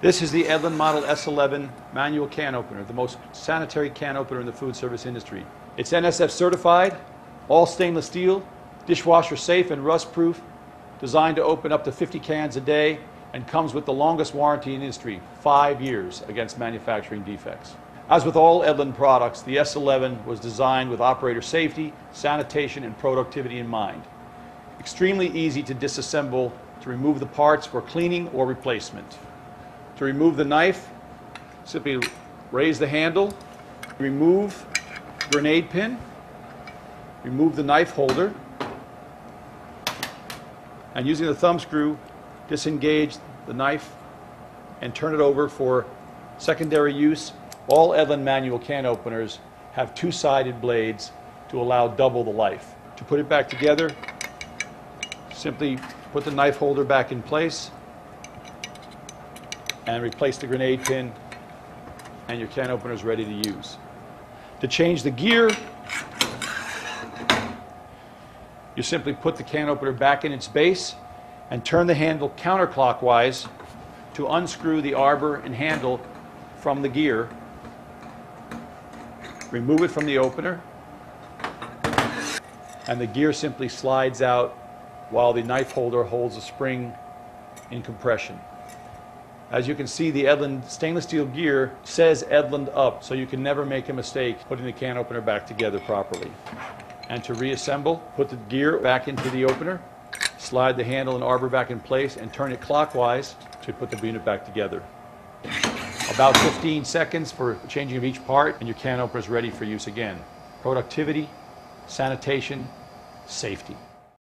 This is the Edlund Model S11 manual can opener, the most sanitary can opener in the food service industry. It's NSF certified, all stainless steel, dishwasher safe and rust proof, designed to open up to 50 cans a day, and comes with the longest warranty in the industry, five years against manufacturing defects. As with all Edlund products, the S11 was designed with operator safety, sanitation, and productivity in mind. Extremely easy to disassemble to remove the parts for cleaning or replacement. To remove the knife, simply raise the handle, remove grenade pin, remove the knife holder, and using the thumb screw, disengage the knife and turn it over for secondary use. All Edlund manual can openers have two-sided blades to allow double the life. To put it back together, simply put the knife holder back in place and replace the grenade pin and your can opener is ready to use. To change the gear, you simply put the can opener back in its base and turn the handle counterclockwise to unscrew the arbor and handle from the gear. Remove it from the opener, and the gear simply slides out while the knife holder holds the spring in compression. As you can see, the Edlund stainless steel gear says Edlund up, so you can never make a mistake putting the can opener back together properly. And to reassemble, put the gear back into the opener, slide the handle and arbor back in place, and turn it clockwise to put the unit back together. About 15 seconds for changing of each part, and your can opener is ready for use again. Productivity, sanitation, safety.